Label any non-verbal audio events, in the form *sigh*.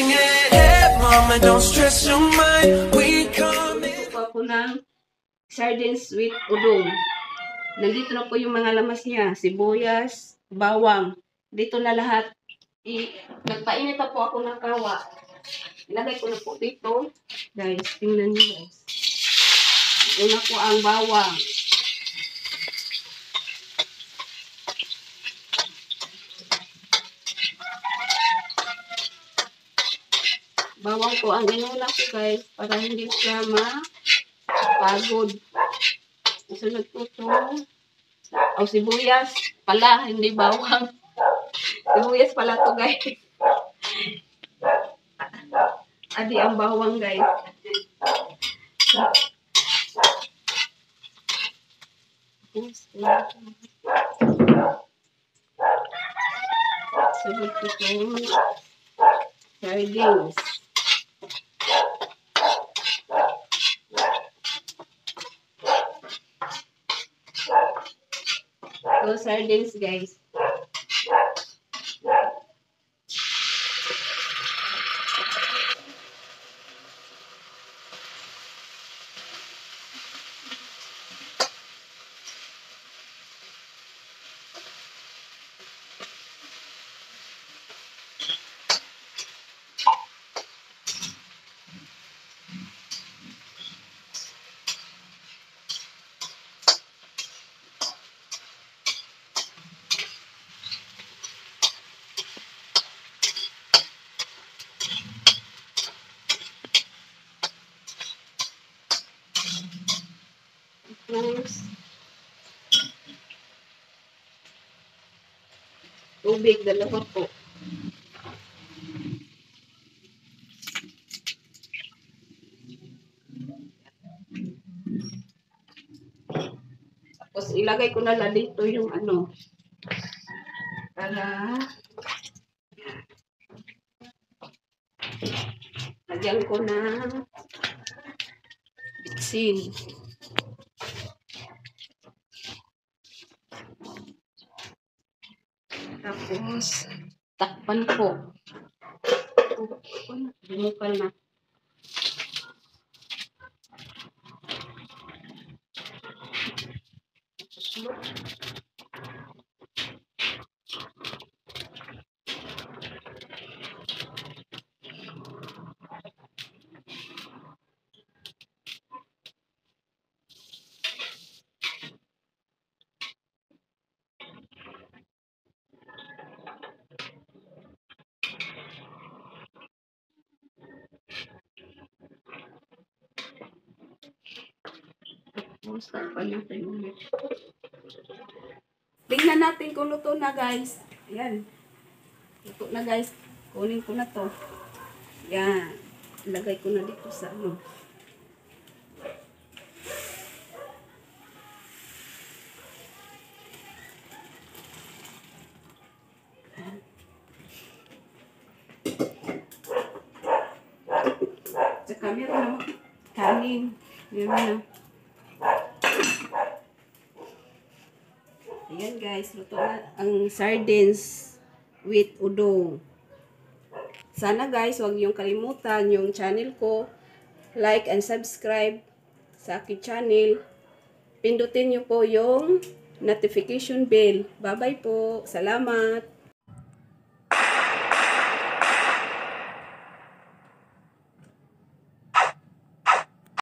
Mama, don't stress your mind. We coming. Ako ng sardines with udong. Nandito na po yung mga lamas niya. Sibuyas, bawang. Dito na lahat. I, nagpainit na po ako ng kawa. Ilagay ko na po dito. Guys, tingnan niyo guys. Una po ang bawang. Bawang po ang inuna ko guys para hindi siya mapagod. Sunod po to. O sibuyas pala, hindi bawang. *laughs* Sibuyas pala to guys. *laughs* Adi ang bawang guys. Sunod po to. Sardines. So, sardines, guys. Tapos, tubig, dalawa po. Tapos, ilagay ko na lang dito yung ano, para lagyan ko na bitsin. Tapos, takpan po. Bumukal na. Tapos, takpan natin ulit. Tingnan natin kung luto na guys. Ayan. Luto na guys. Kunin ko na to. Yan. Ilagay ko na dito sa ano. Tsaka meron naman kanin. Meron na. Ayan guys, luto na ang sardines with udong. Sana guys, huwag niyong kalimutan yung channel ko. Like and subscribe sa aking channel. Pindutin niyo po yung notification bell. Bye-bye po. Salamat.